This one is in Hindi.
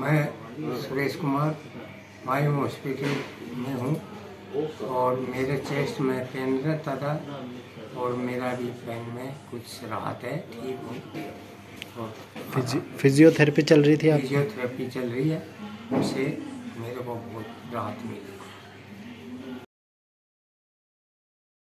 मैं सुरेश कुमार मायू हॉस्पिटल में हूँ और मेरे चेस्ट में पेन रहता था और मेरा भी पेन में कुछ राहत है ठीक हूँ। फिजियोथेरेपी चल रही थी आप फिजियोथेरेपी चल रही है उससे मेरे को बहुत राहत मिली।